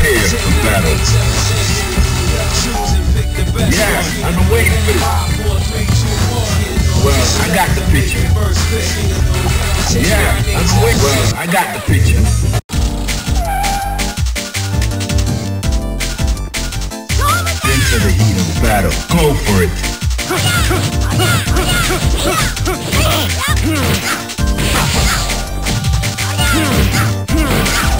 prepare for battle. Yeah, been waiting for this. Well, I got the picture. Yeah, been waiting. Well, I got the picture. Into the heat of battle. Go for it.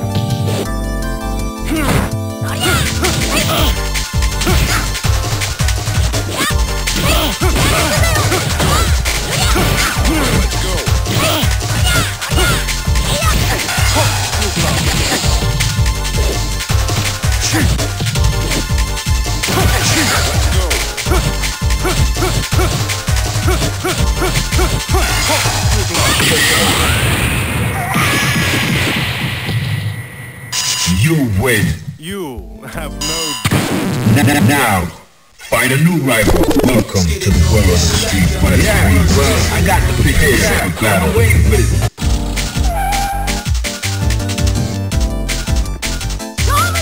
A new rival. Welcome to the world of the street. Yeah, well, I got the picture yeah. I'm waiting for this.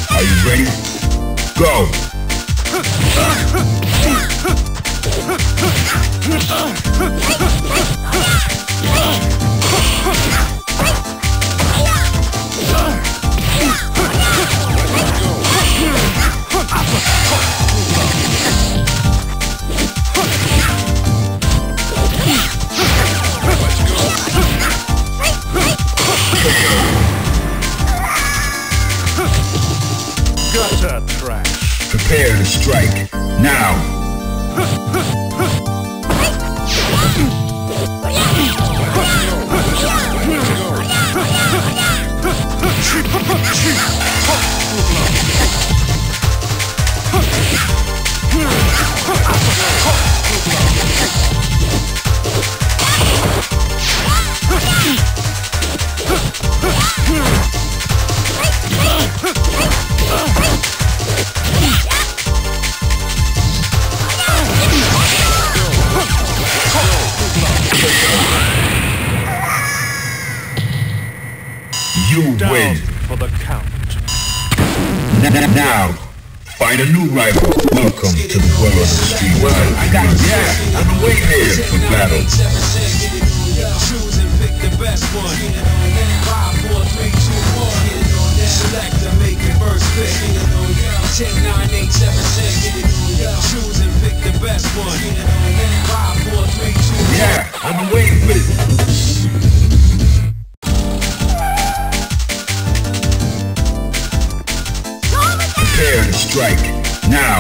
Are you ready? Go. gutter trash. Prepare to strike. Now. find a new rival. Welcome to the world of the street fighter. I got yeah. Been waiting here for battle. Choose and pick the best one. Five, four, three, two, one. Select and make your first pick. Ten, nine, eight, seven, six. Choose and pick the best one. Five, four, three, two, one. Yeah, been waiting for strike. Now.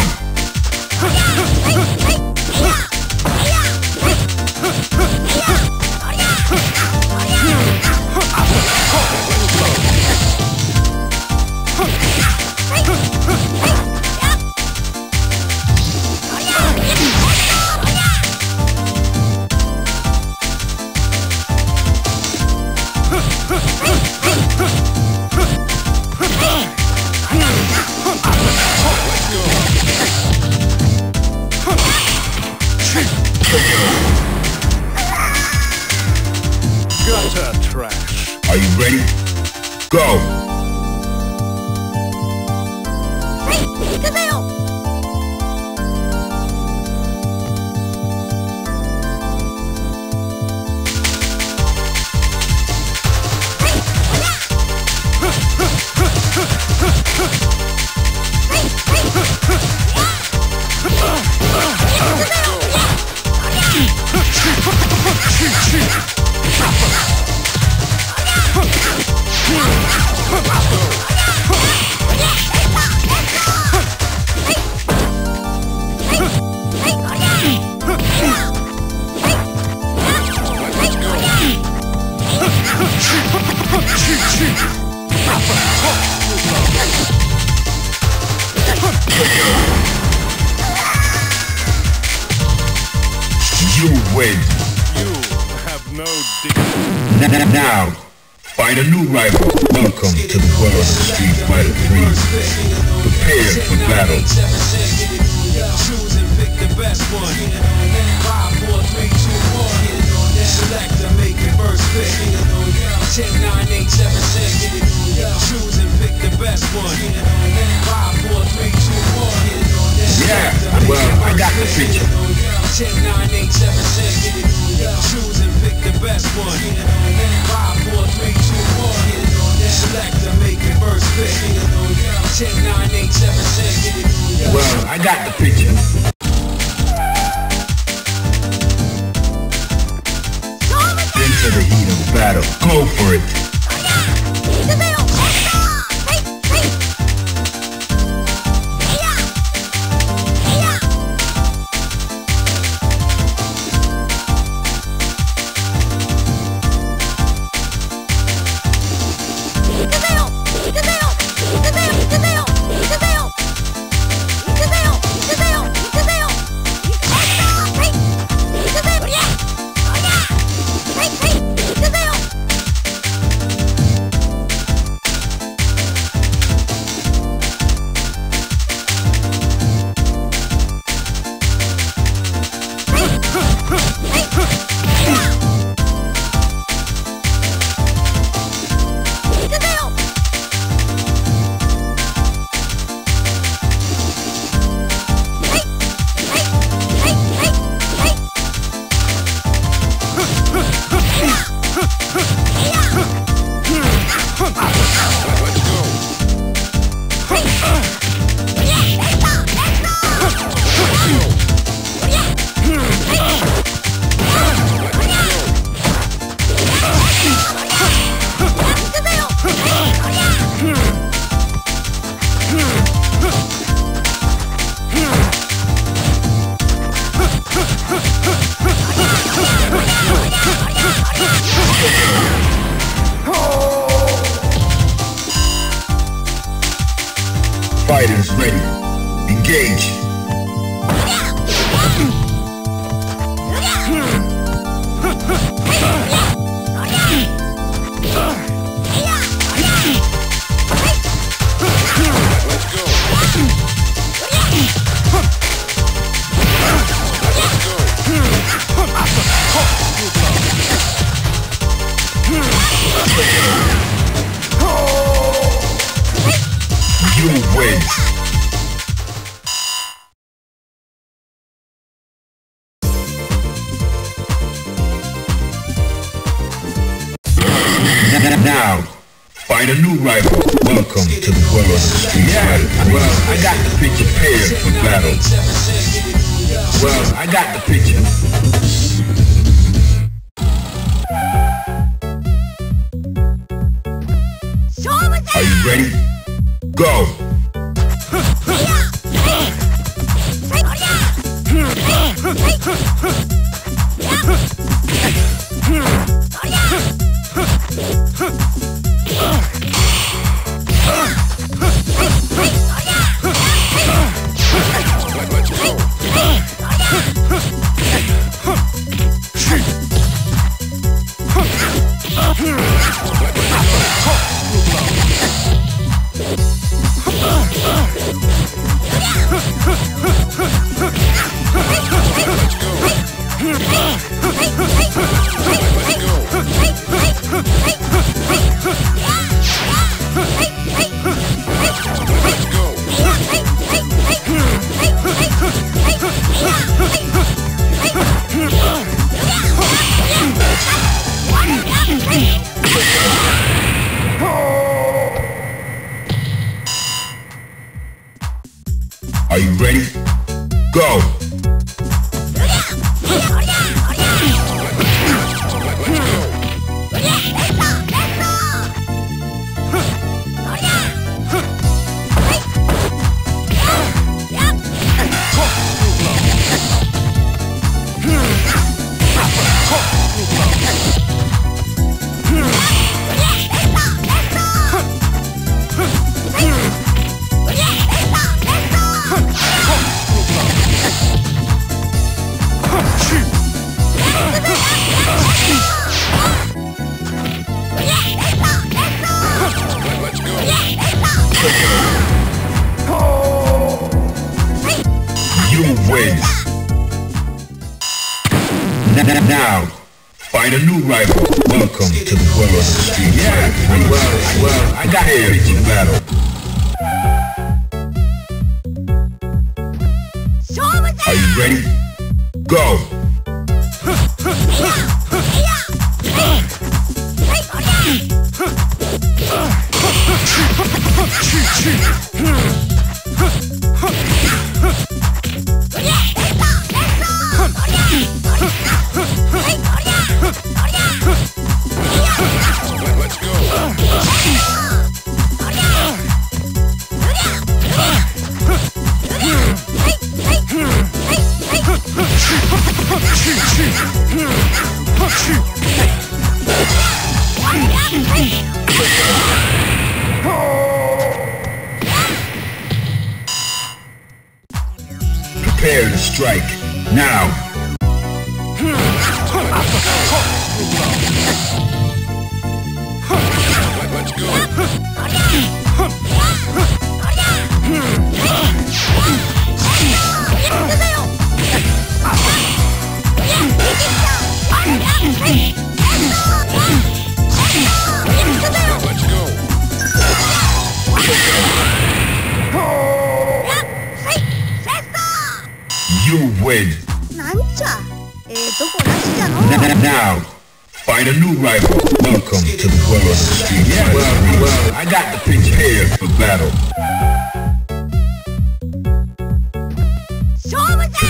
Fighter 3. Prepare for battle. Choose and pick the best one. Five, four, three, two, one. Select and make your first pick. Ten, nine, eight, seven, six. Choose and pick the best one. Five, four, three, two, one. Yeah, well, I got the picture. Ten, nine, eight, seven, six. Choose and pick the best one. Five, four, three, two, one. First six. Well, I got the picture. Into the heat of battle. Go for it.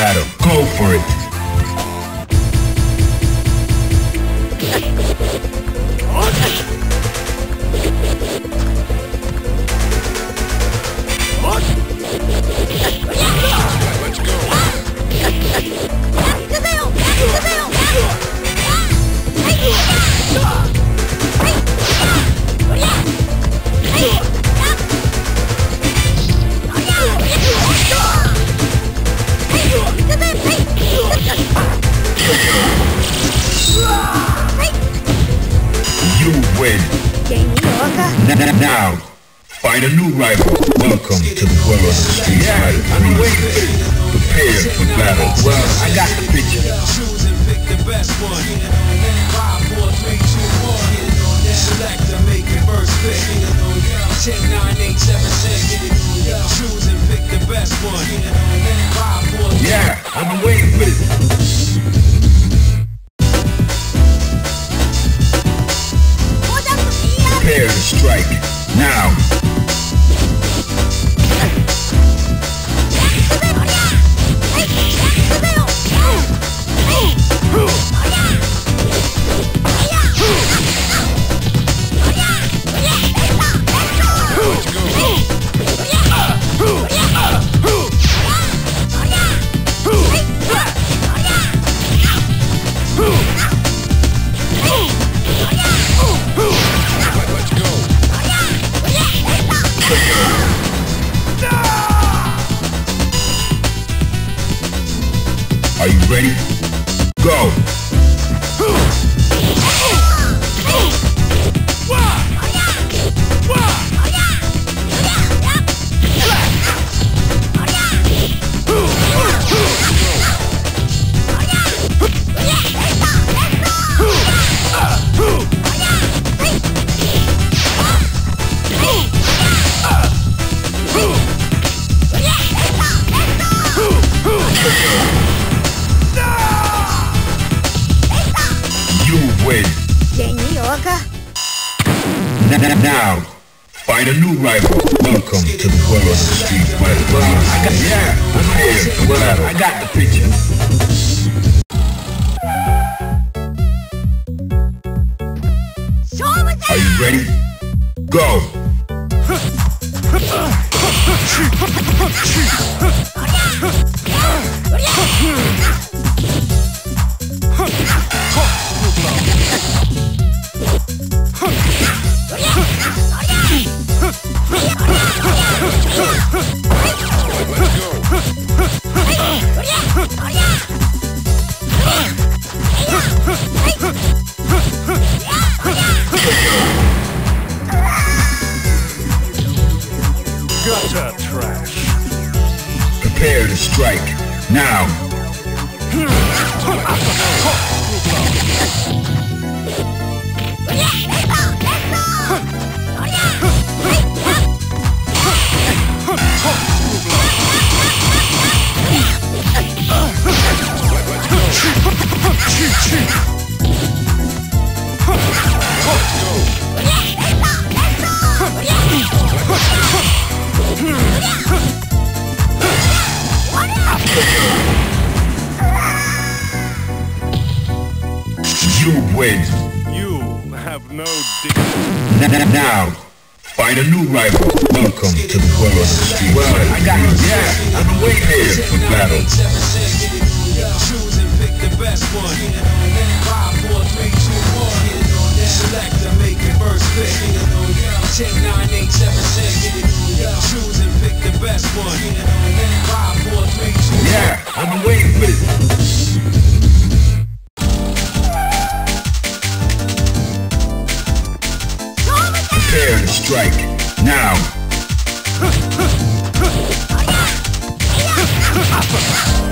battle. Go for it. Now, find a new rival. Welcome to the world of the street where I got, yeah, prepare for. I got the picture. Are you ready? Go! Gutter trash. Prepare to strike. Now. You win. You have no dignity. Now. Find a new rival. Welcome to the world of the street Well. I got, you. yeah, I'm been waiting for Prepare this. for battle best one. Five, four, three, two, one. Select make first pick. Choose and pick the best one. Five, four, three, two, one. Yeah, I'm waiting for it. prepare to strike. Now.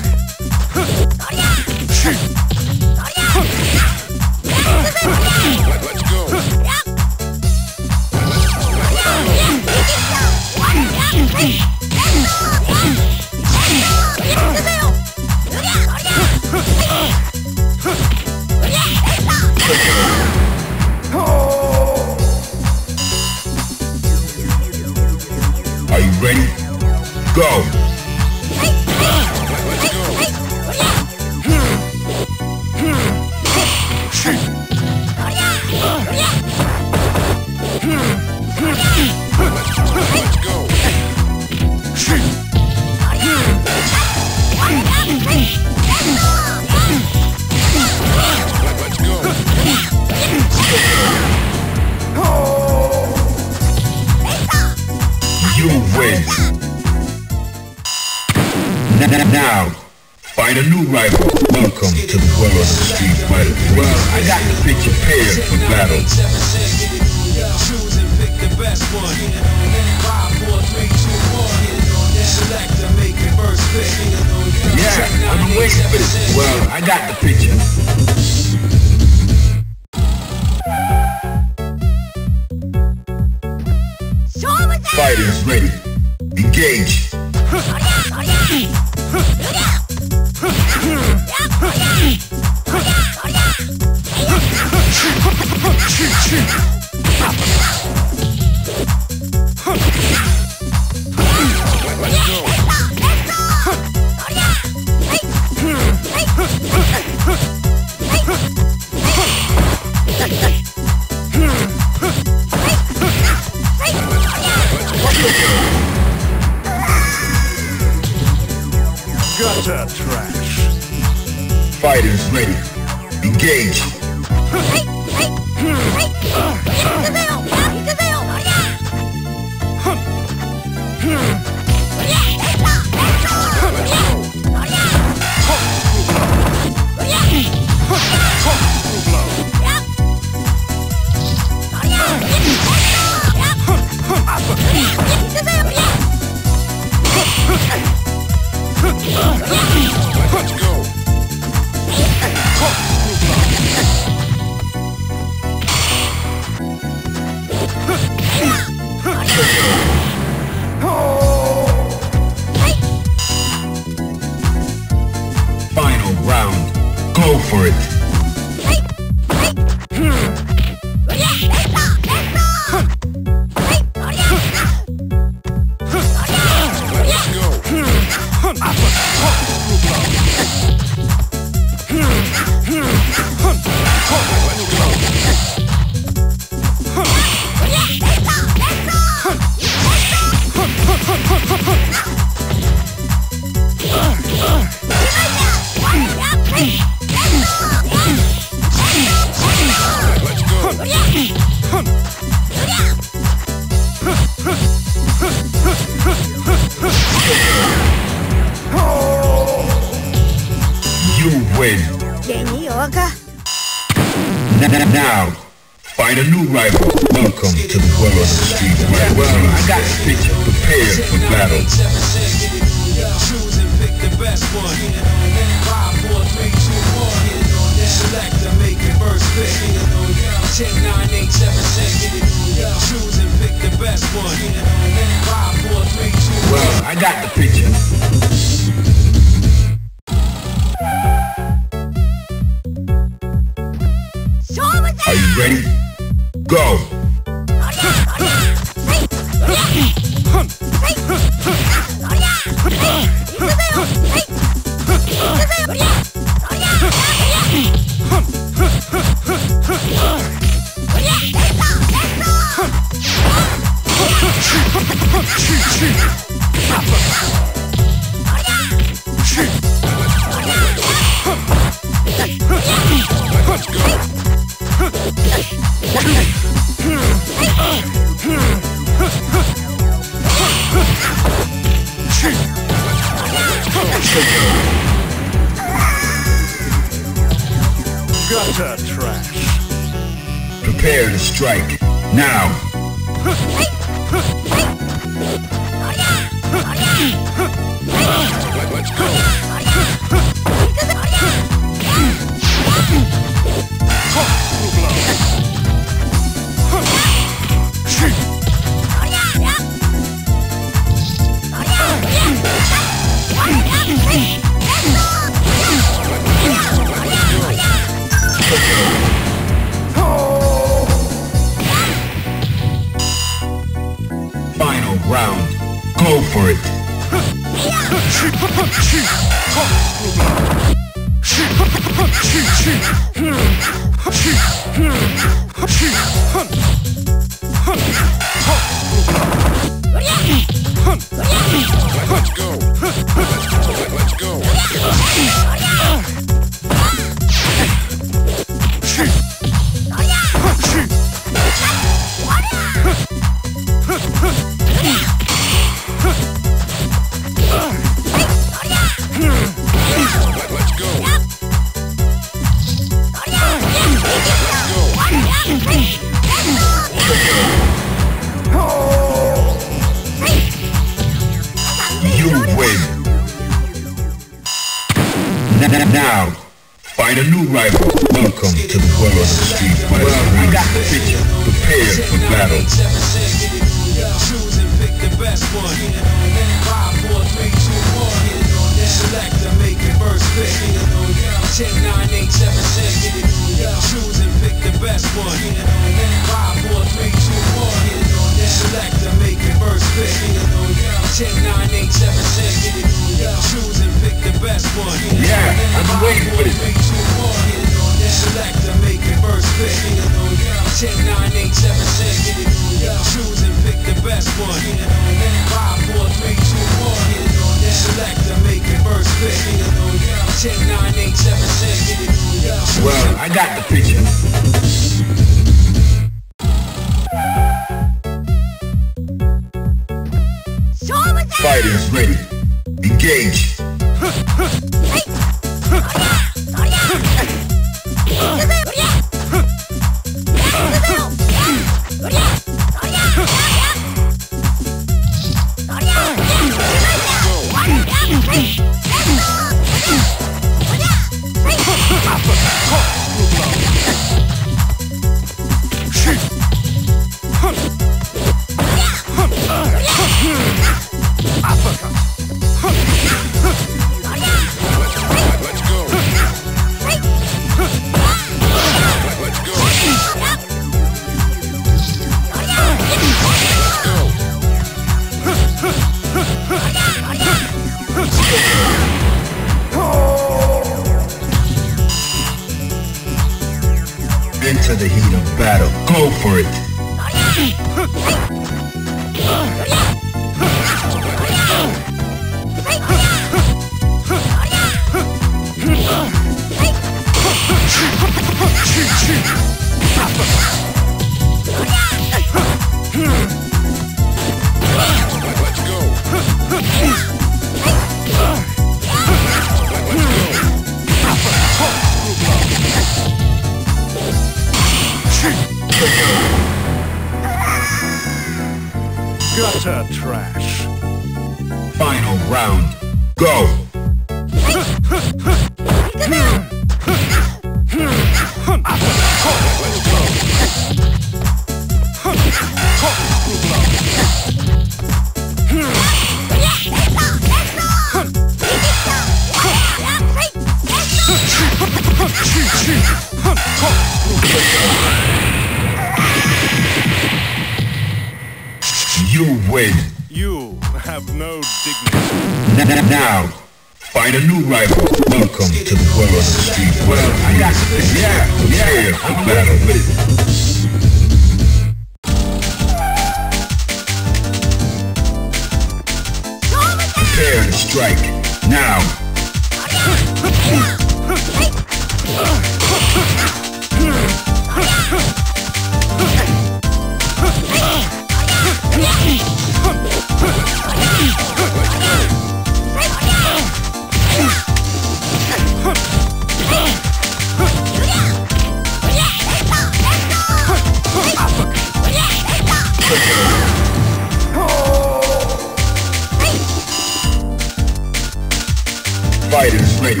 ready.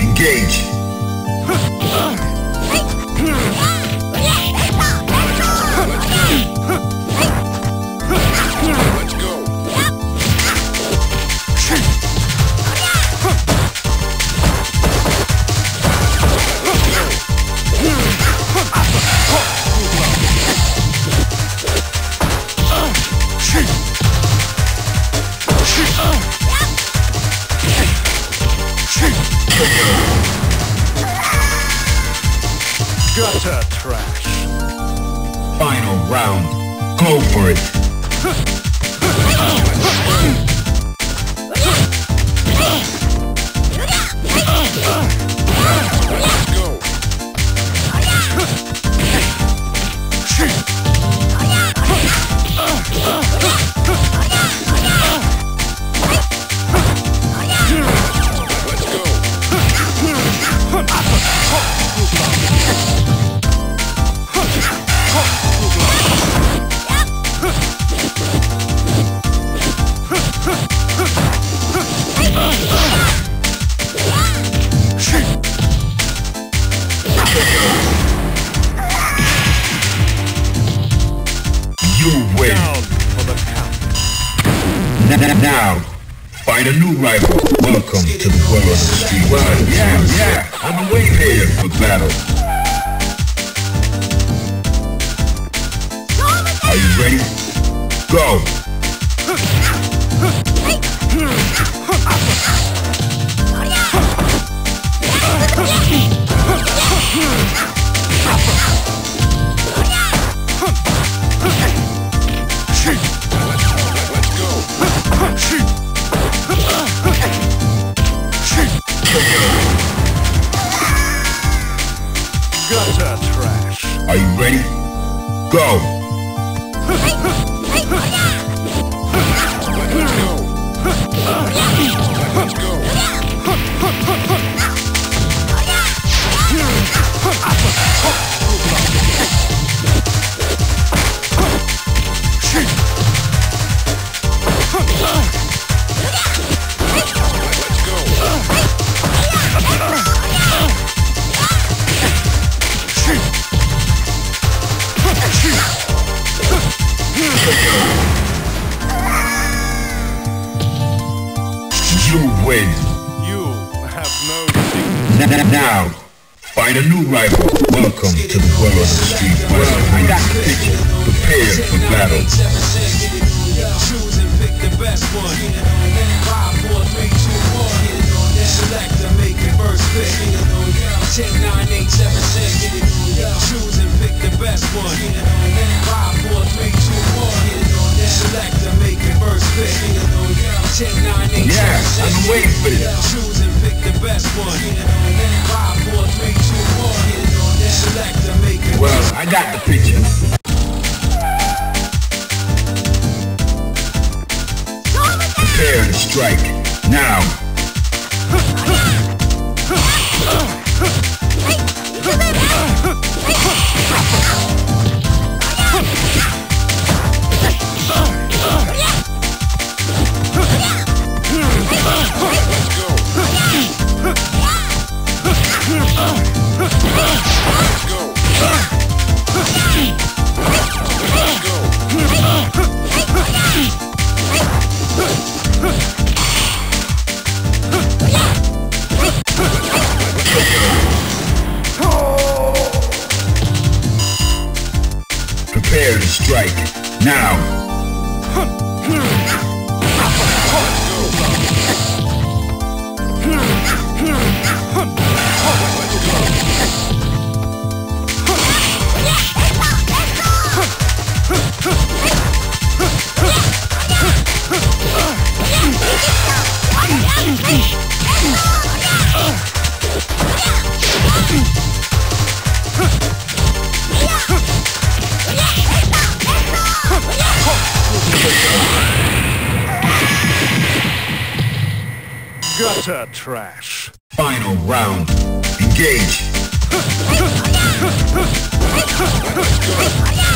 Engage. Rival. Welcome to the world of the street. The picture. Prepare for battle. Choose and pick the best one. Five, four, three, two, one. Select and make it first pick. Ten, nine, eight, seven, six. Choose and pick the best one. Five, four, three, two, one. Select and make it first eight, Yeah. Been waiting for this. Choose and pick the best one. Five, four, three, two, one. Select make it Well, I got the picture. Prepare to strike. Now. Let's go. Yeah!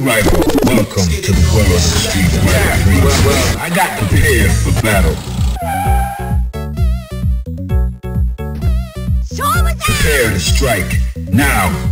street. Welcome to the world of the street rifle. Well, well, I got prepared for battle. Prepare to strike. Now.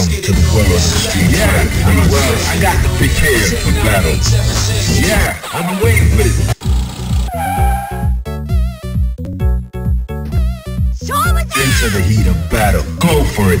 Welcome to the world of yeah. I'm the. I got for battle. Yeah, I've waiting for. Into the heat of battle. Go for it.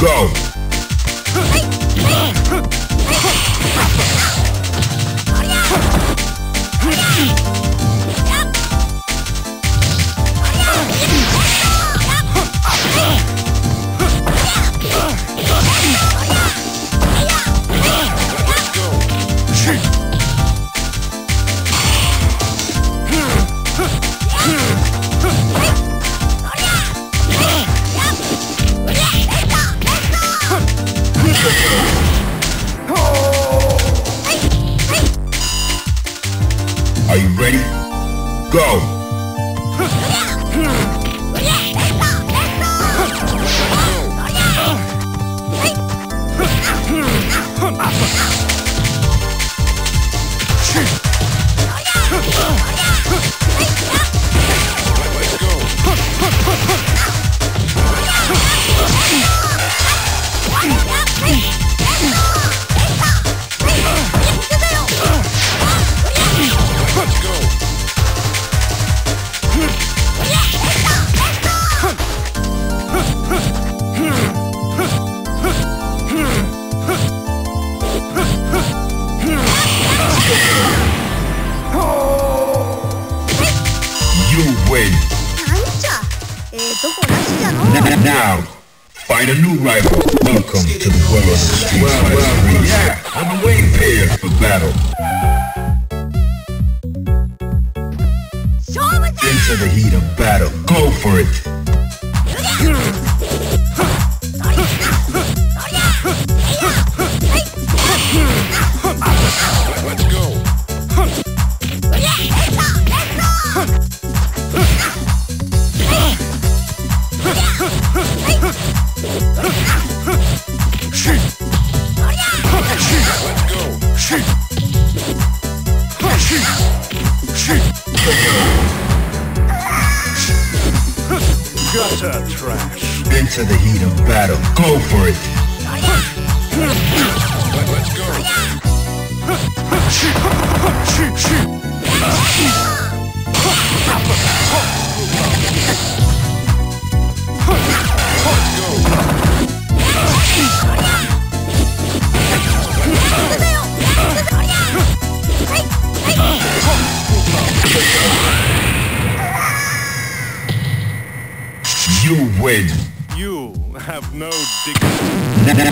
Go.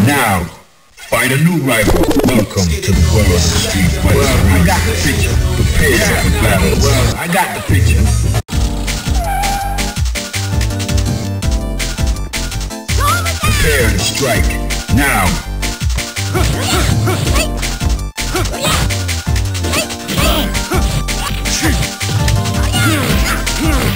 Now, find a new rival. Welcome to the world of the street fights. Well, I got the picture. Prepare yeah. for battle. Well, I got the picture. Prepare to strike. Now. Yeah.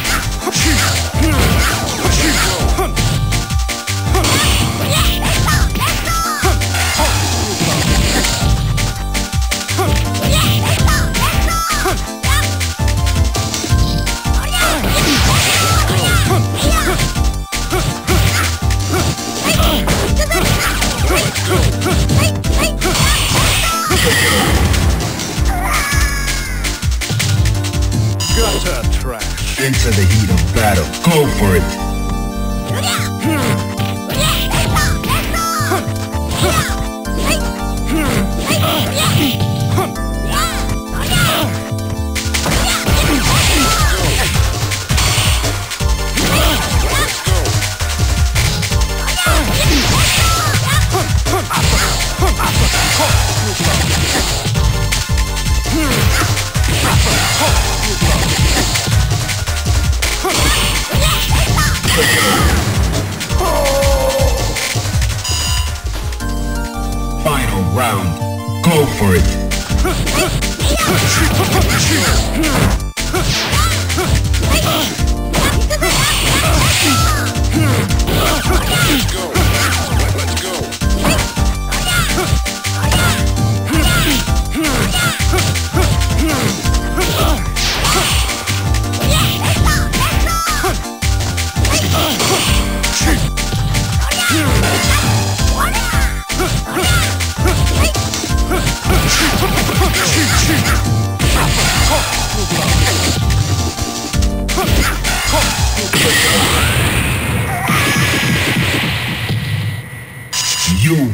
Battle. Go for it.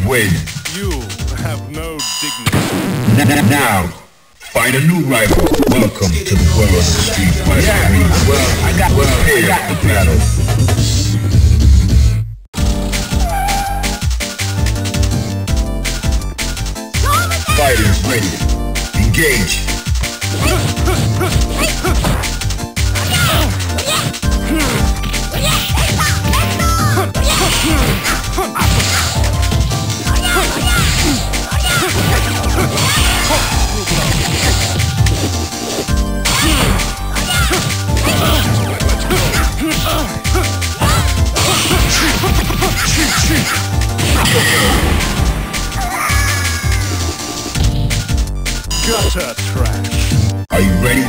You. You have no dignity. Now, find a new rival. Welcome to the world of the street fight. Yeah, well, I got well, prepare for battle. Fighters ready. Engage. Gutter trash. Are you ready?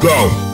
Go!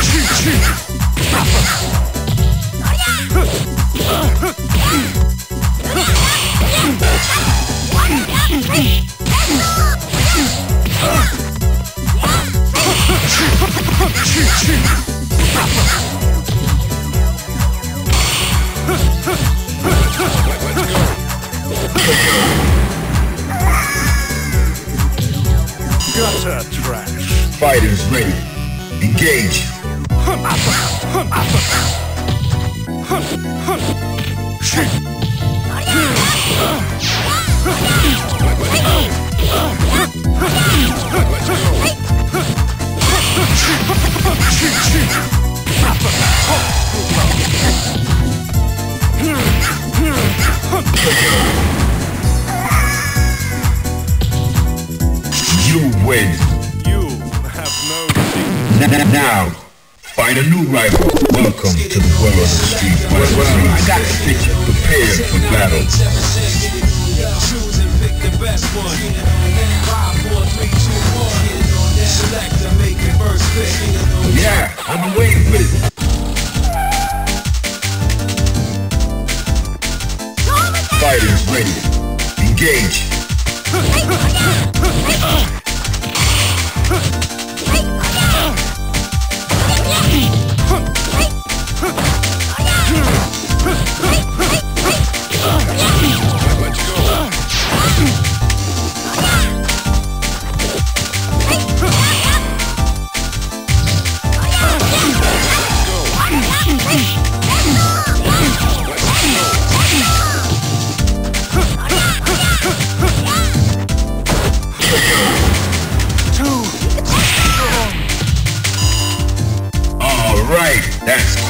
Cheat, cheat.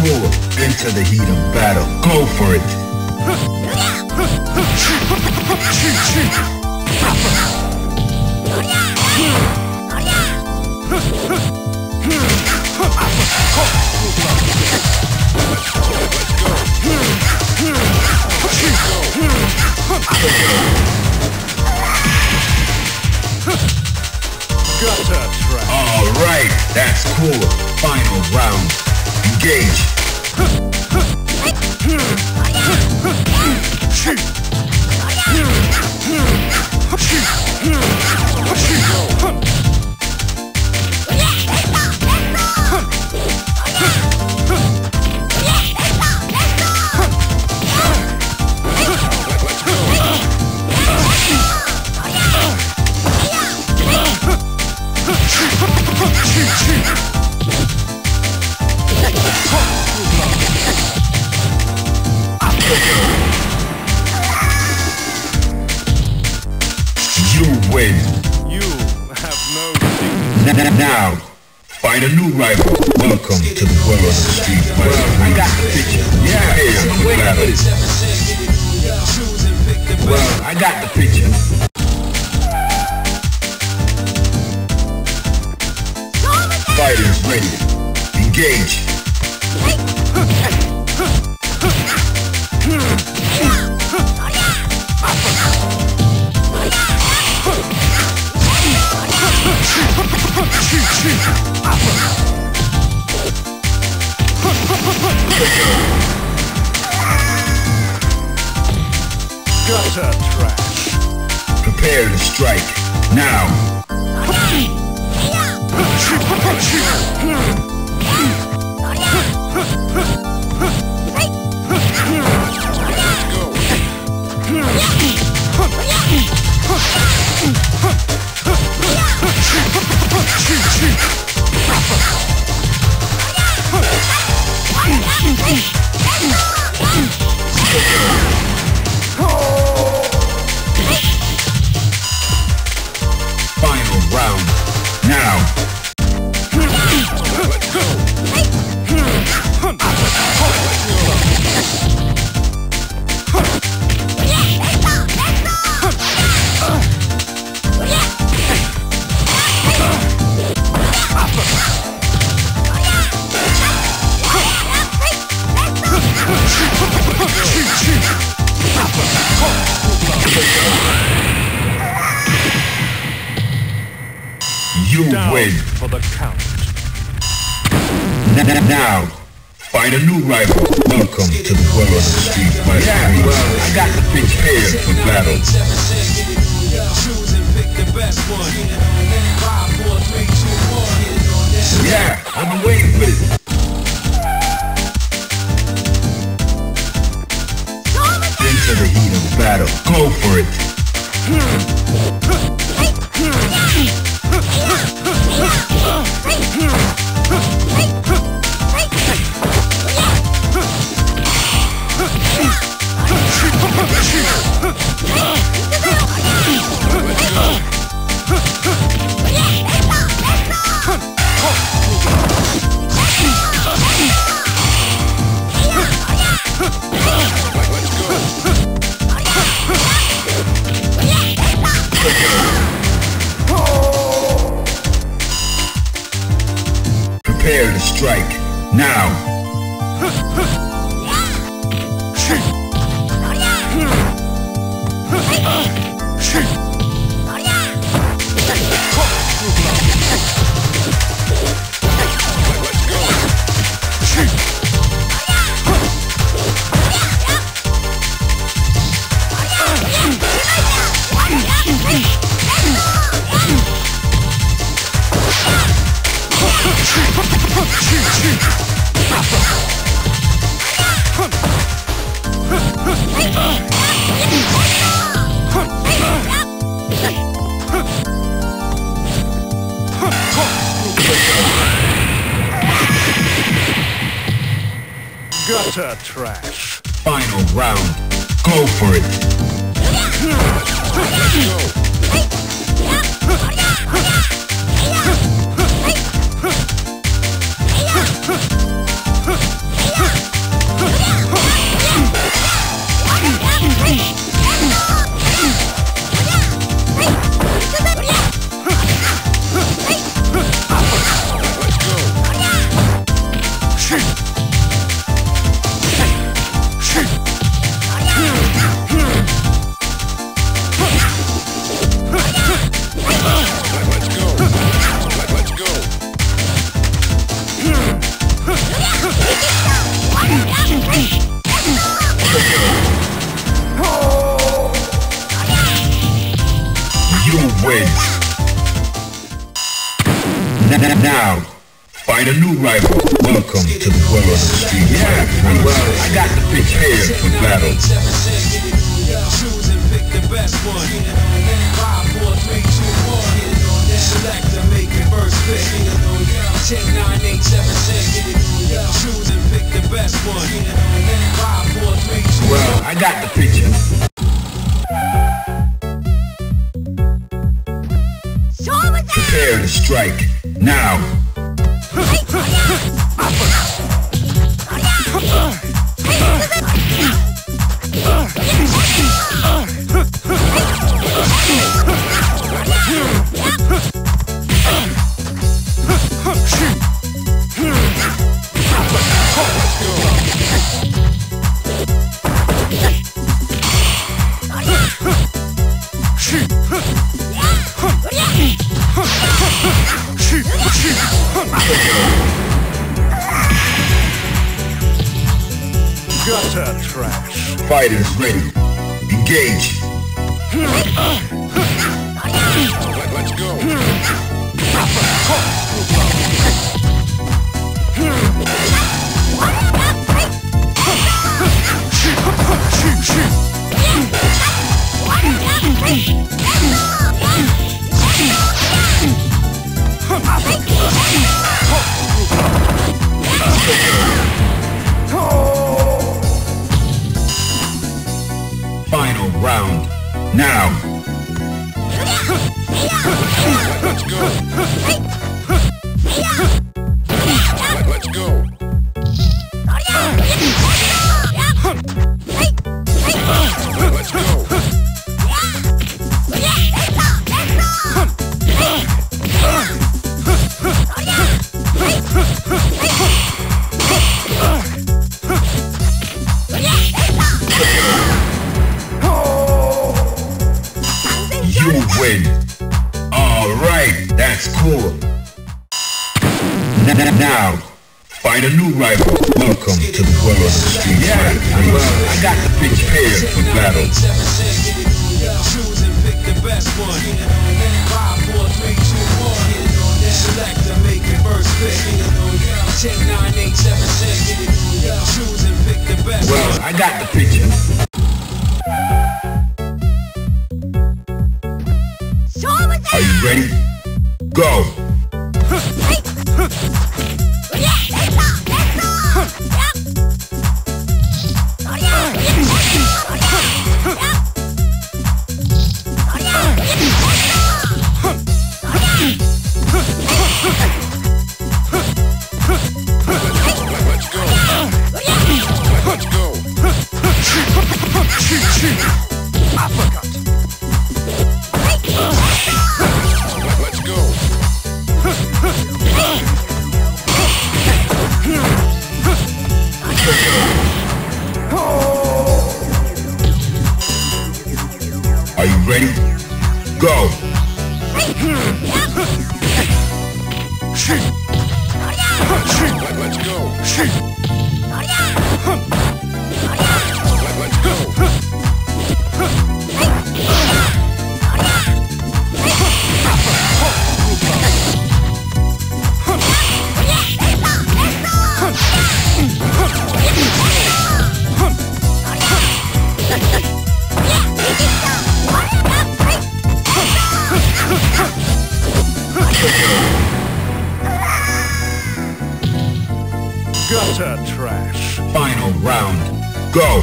Cool. Into the heat of battle. Go for it. Gutter trash. All right, that's cool. Final round. Engage. You win. You have no secret. N- Now, find a new rival. Welcome to the world of the street. Well, I got the picture. Yeah, Prepare for battle. Choose and pick the best Well, I got the picture. Fighters ready. Engage. Gutter trash. Prepare to strike. Now. Final Yeah, well, I got the. Prepare for battle. Gutter trash. Final round. Go for it. Let's Welcome to the world of the street. Yeah, well, I got to prepare for battle. Choose and pick the best one. Five, four, three, two, one. Select and make your first pick. Ten, nine, eight, seven, six. Choose and pick the best one. Five, four, three, two, Well, I got the picture. Prepare to strike. Now. Now. Let's go. Gutter trash. Final round. Go!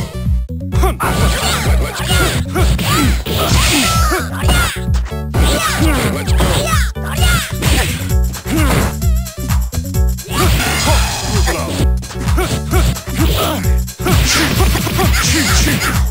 Let's go.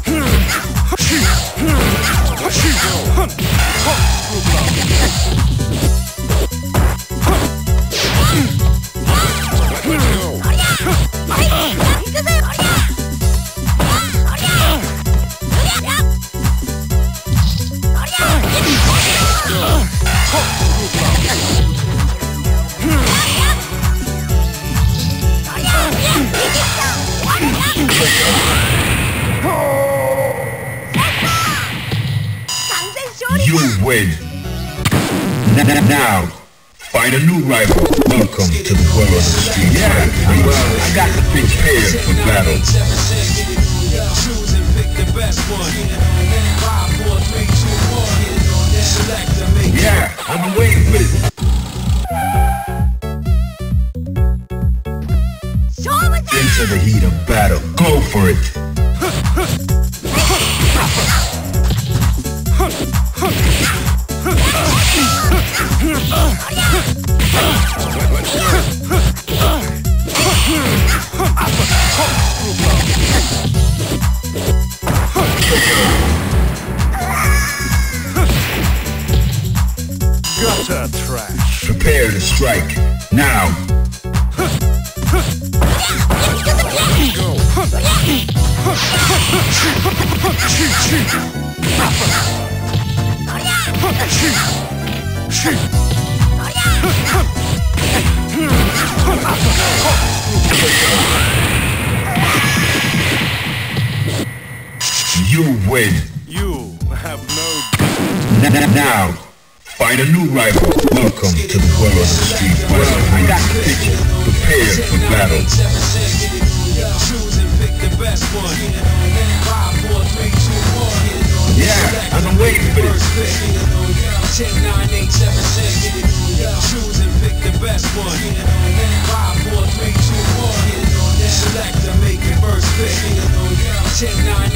get it on that. Choose and pick the best one. Get it on that. Get it on that. Select and make your first pick. Get it on that. Get it on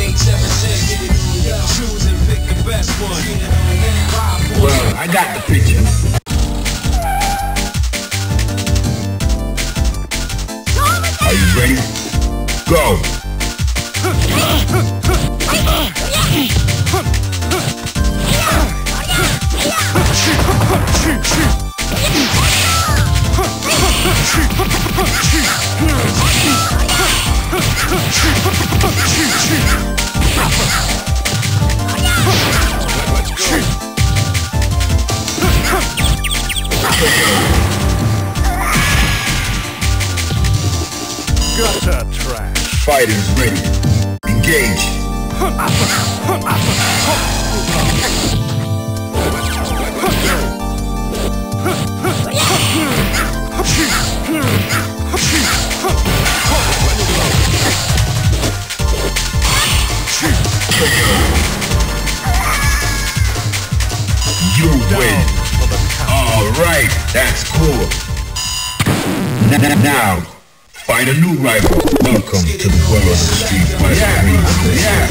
that. Choose and pick the best one. Get it on that. 5, 4, well, I got the picture. Are you ready? Go! Let's go. gutter trash. Fighters ready. Engage. You win. Alright, that's cool. Now, find a new rival. Welcome to the world of street. Yeah, yeah,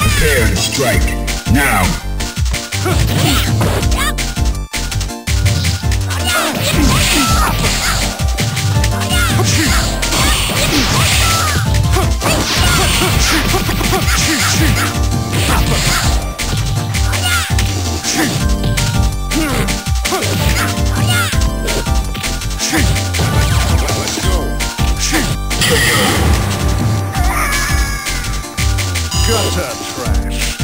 Prepare to strike. Now, Gutter.